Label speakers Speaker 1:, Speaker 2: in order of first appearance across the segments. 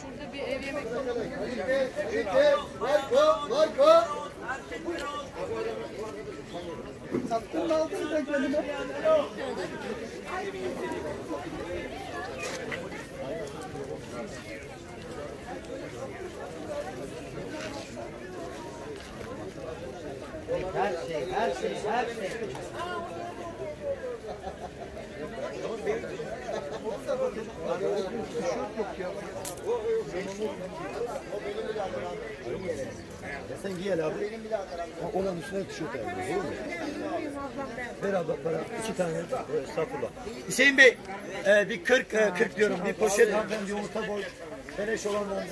Speaker 1: Şurada bir ev yemek
Speaker 2: Sattın mı aldın sen kendine?
Speaker 3: Her şey, her şey, her şey.
Speaker 4: Sen giy hele abi. Ha, Olan üstüne tişört abi. Olur mu? Ver abi para. iki tane e, sapula. Hüseyin Bey, e, bir 40, e, 40 diyorum. Bir poşet hanımefendi yumurta boy. Beleş olanlar.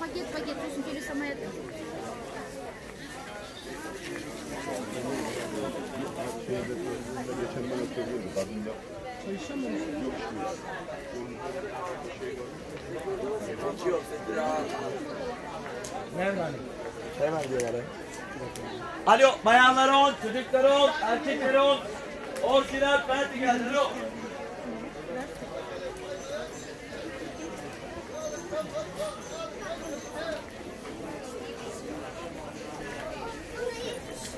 Speaker 1: paket paket olsun gelirse amayat.
Speaker 4: Nerede hani? Hemen diyorlar. Alo, bayanlar on, çocuklar on, erkekler on. Orijinal Fendi geldi.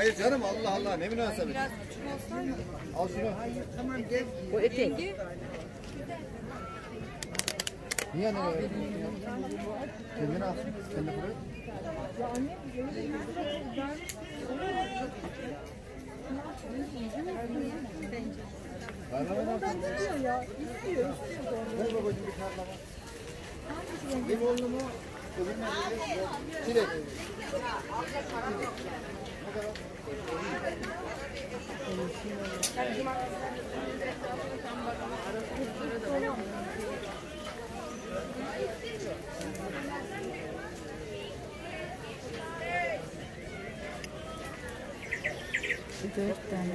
Speaker 5: Hayır canım Allah Allah ne münasebet. Al şunu.
Speaker 2: Bu etek.
Speaker 5: Niye ne öyle? Kendine al. Kendine buraya. Ver ver ver.
Speaker 2: İstiyor ya. İstiyor.
Speaker 5: Ver babacığım bir tane daha. Limonlu mu? Öbürüne Çilek.
Speaker 2: Dört tane.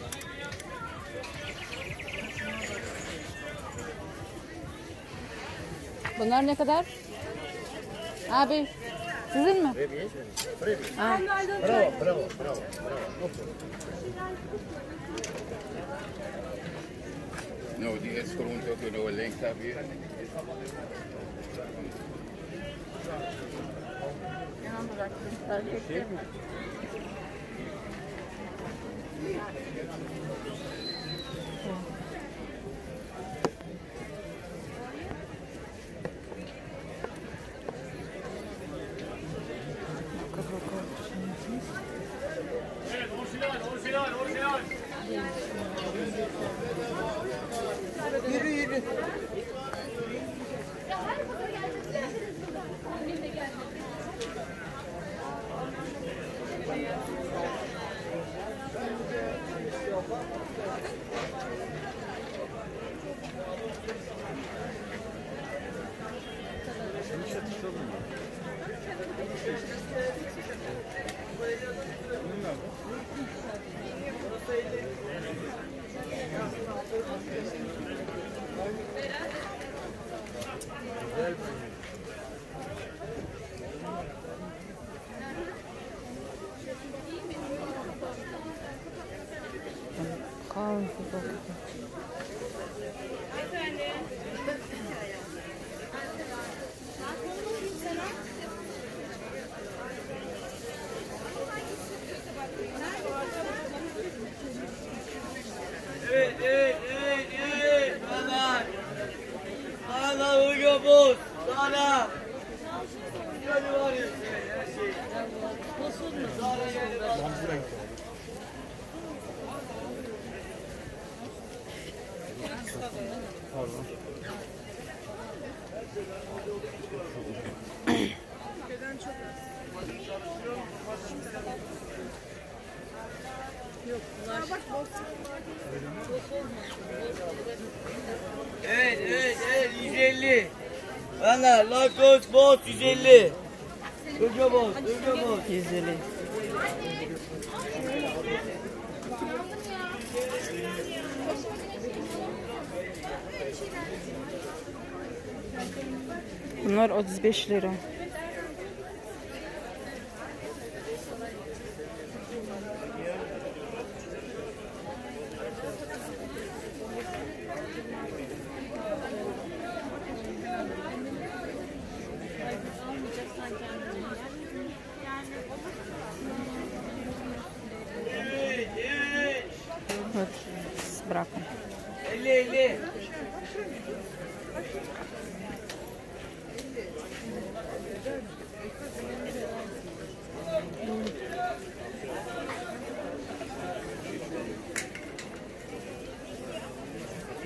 Speaker 1: Bunlar ne kadar? Abi sizin mi?
Speaker 4: Bravo, bravo, bravo.
Speaker 6: No, die is gewoon tot de nou links daar
Speaker 2: Yürü yürü.
Speaker 3: Evet, evet, evet. 150. Bana Lakos boz 150. Durga boz, durga boz.
Speaker 1: 150. Bunlar 35 lira.
Speaker 3: 50,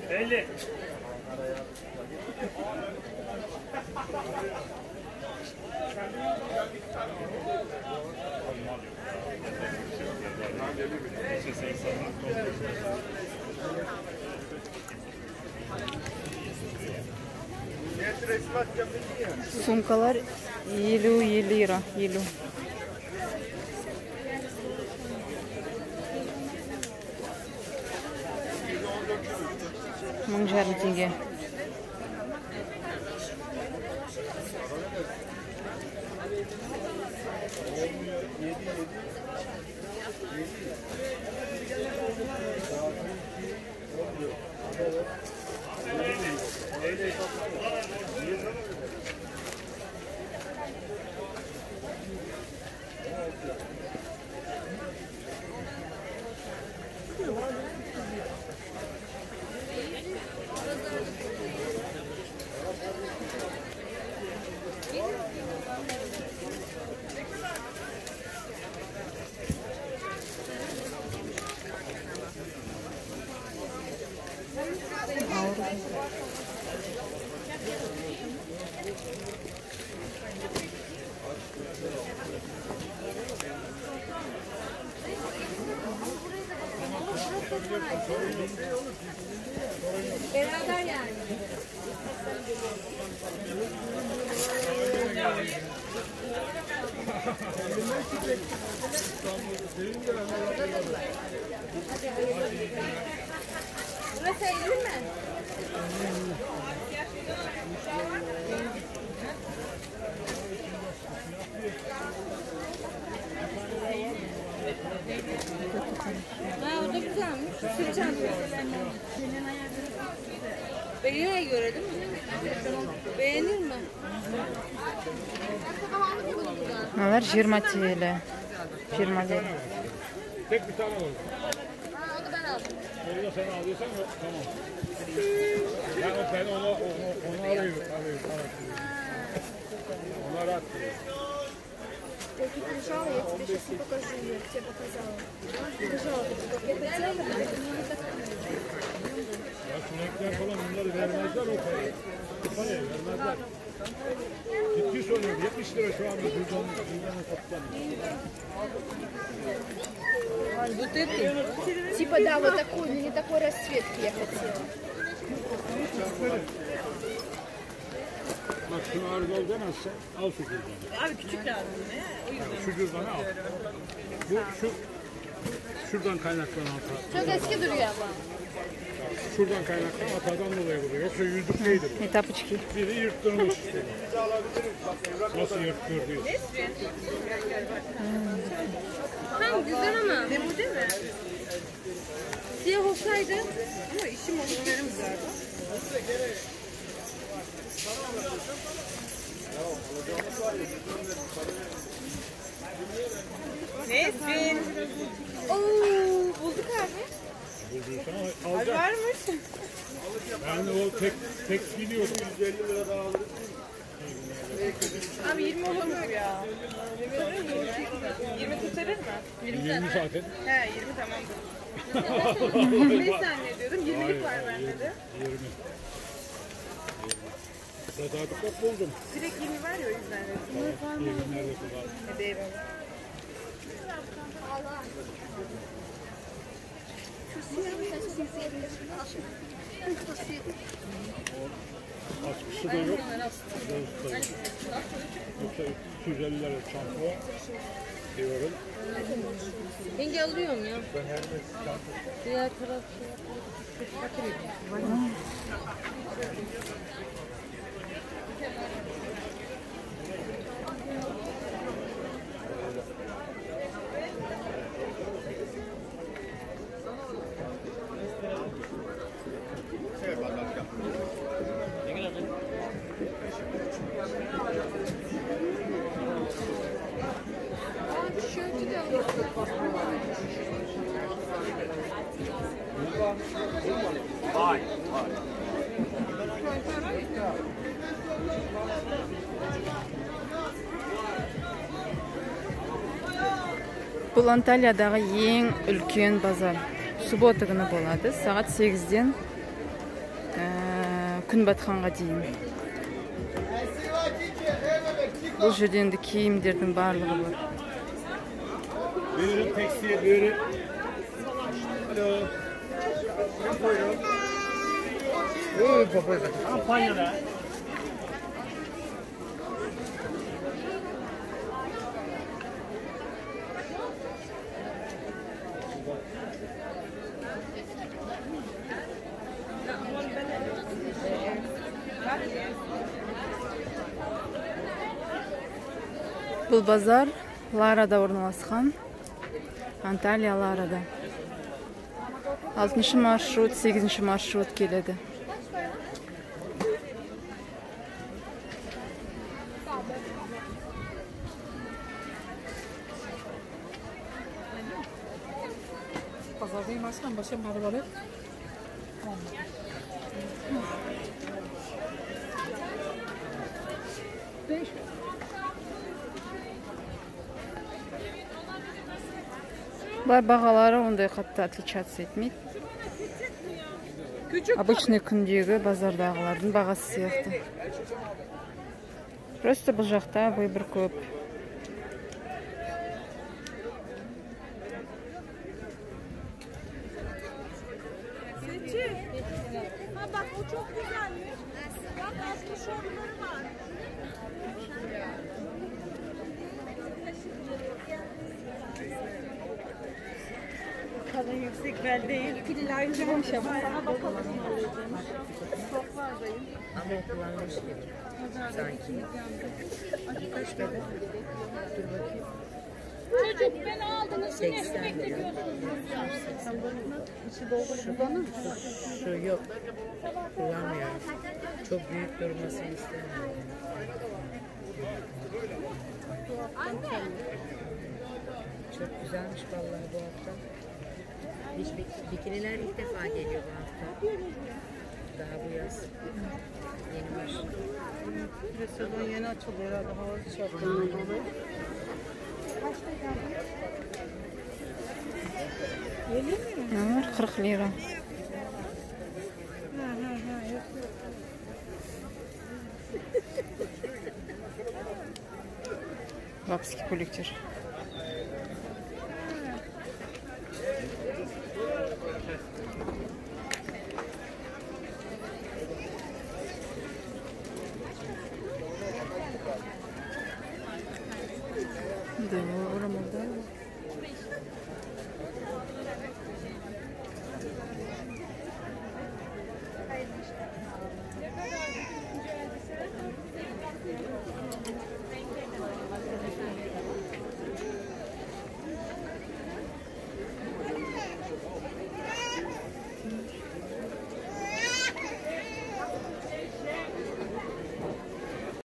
Speaker 3: 50.
Speaker 1: сумкалар елу лира елу. Мың жарым теңге.
Speaker 2: Ha o da güzelmiş. Sırt çantası. Beline göre değil mi? Beğenir mi?
Speaker 1: Bunlar 20 TL. 20 lira.
Speaker 7: Tek bir tane olur. onu ben aldım. Onu da sen aldıysan yok, tamam. Ben, o- ben onu, onu, onu alıyorum, alıyorum, alıyorum. Ona rahat değil.
Speaker 8: Я тут лежала, я тебе сейчас не покажу, я тебе показала. Лежала, это целое, это не так.
Speaker 7: Ya sinekler falan bunları vermezler o parayı. O parayı vermezler. Ciddi söylüyorum, 70 lira şu anda cüzdan, cüzdanın kaptanı.
Speaker 8: Типа, да, вот такой, но не такой расцветки я хотела.
Speaker 7: Bak şunu arız ol demezse al şu cüzdanı.
Speaker 2: Abi küçük lazım ne? O yüzden.
Speaker 7: Şu cüzdanı al. Bu şu şuradan kaynaklanan hata.
Speaker 8: Çok eski duruyor ama.
Speaker 7: Şuradan kaynaklı hatadan dolayı burada. Yoksa yüzlük neydi
Speaker 1: bu? Metap uçki.
Speaker 7: Biri yırttırmış. Nasıl yırttırdıyız?
Speaker 8: Tam güzel ama. Demo değil mi? Siyah
Speaker 2: olsaydı ama işim olanlarım güzeldi. Nesrin. Oo. Ay
Speaker 7: alacağım.
Speaker 2: varmış.
Speaker 7: Ben de o tek tek biliyordum. 150 lira daha alırım.
Speaker 2: Abi 20 olamıyor ya. 20 kurtarır mı? 20
Speaker 7: 20 zaten.
Speaker 2: He 20 tamamdır. 5 saniye diyordum. 20'lik var bende de.
Speaker 7: 20. Tesadüf buldum.
Speaker 2: Direkt 20 var ya o yüzden.
Speaker 7: 20 nerede kullandım.
Speaker 2: Hadi eyvallah.
Speaker 7: Askısı da yok. Bozusu da yok. Yoksa 250 lira çanta diyorum.
Speaker 2: Yenge alıyorum ya. Diğer taraf
Speaker 1: Бұл Анталиядағы ең үлкен базар. Суббота күні болады. Сағат 8-ден күн батқанға дейін. Бұл жерде енді киімдердің барлығы бар.
Speaker 7: Buyurun tekstil, buyurun. Alo. Kim
Speaker 1: Бұл базар Ларада орналасқан. Анталия Ларада. 6 маршрут, 8 маршрут келеді.
Speaker 2: Pazardayım aslında başım arabalı.
Speaker 1: Бұлар бағалары ондай қатты отличаться етмейді. Обычный күндегі базардағылардың бағасы сияқты. Просто бұл жақта выбор көп.
Speaker 8: Ha bak o çok güzelmiş. Bak aslı şortları var.
Speaker 2: Kalın yüksek bel değil. Piller yumuşamış ama. Sana bakalım. Çok var dayım.
Speaker 9: Ama kullanmış gibi. Sanki. Kaç beden? Dur bakayım.
Speaker 8: Çocuk aldınız.
Speaker 9: 80 lira. Şu, şu yok. Kullanmıyorum. Çok büyük durmasını istemiyorum. Çok güzelmiş vallahi bu hafta. Hiç bik- bikiniler ilk defa geliyor bu hafta. Daha bu yaz. Yeni var.
Speaker 2: Sezon yeni açıldı herhalde hava dolayı.
Speaker 1: qirq lira бабский коллектив Да.